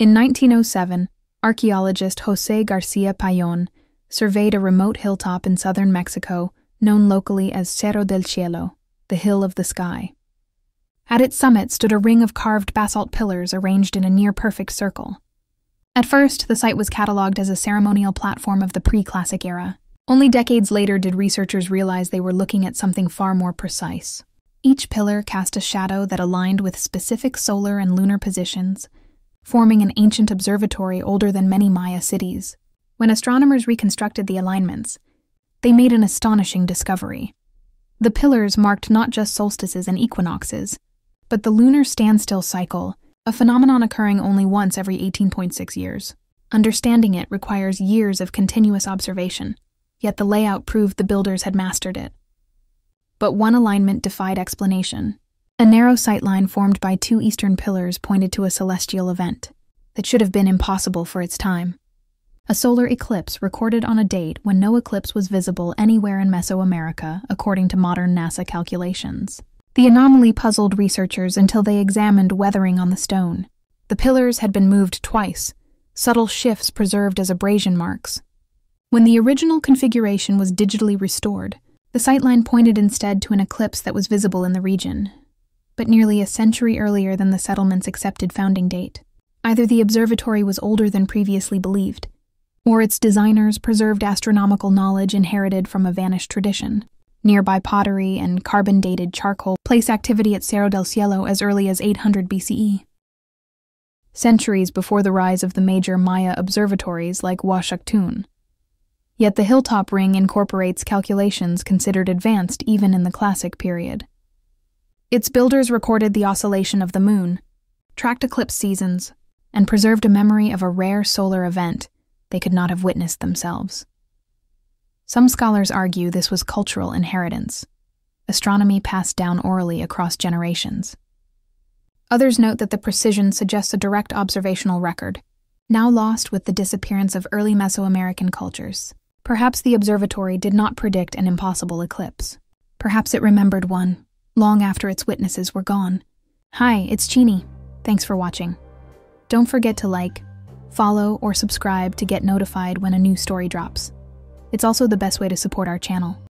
In 1907, archaeologist Jose Garcia Payon surveyed a remote hilltop in southern Mexico known locally as Cerro del Cielo, the Hill of the Sky. At its summit stood a ring of carved basalt pillars arranged in a near perfect circle. At first, the site was catalogued as a ceremonial platform of the pre classic era. Only decades later did researchers realize they were looking at something far more precise. Each pillar cast a shadow that aligned with specific solar and lunar positions, forming an ancient observatory older than many Maya cities. When astronomers reconstructed the alignments, they made an astonishing discovery. The pillars marked not just solstices and equinoxes, but the lunar standstill cycle, a phenomenon occurring only once every 18.6 years. Understanding it requires years of continuous observation, yet the layout proved the builders had mastered it. But one alignment defied explanation. A narrow sightline formed by two eastern pillars pointed to a celestial event that should have been impossible for its time. A solar eclipse recorded on a date when no eclipse was visible anywhere in Mesoamerica, according to modern NASA calculations. The anomaly puzzled researchers until they examined weathering on the stone. The pillars had been moved twice, subtle shifts preserved as abrasion marks. When the original configuration was digitally restored, the sightline pointed instead to an eclipse that was visible in the region, but nearly a century earlier than the settlement's accepted founding date. Either the observatory was older than previously believed, or its designers preserved astronomical knowledge inherited from a vanished tradition. Nearby pottery and carbon dated charcoal place activity at Cerro del Cielo as early as 800 BCE. Centuries before the rise of the major Maya observatories like Uaxactun. Yet the hilltop ring incorporates calculations considered advanced even in the classic period. Its builders recorded the oscillation of the moon, tracked eclipse seasons, and preserved a memory of a rare solar event they could not have witnessed themselves. Some scholars argue this was cultural inheritance, astronomy passed down orally across generations. Others note that the precision suggests a direct observational record, now lost with the disappearance of early Mesoamerican cultures. Perhaps the observatory did not predict an impossible eclipse. Perhaps it remembered one, long after its witnesses were gone. Hi, it's Chini. Thanks for watching. Don't forget to like, follow, or subscribe to get notified when a new story drops. It's also the best way to support our channel.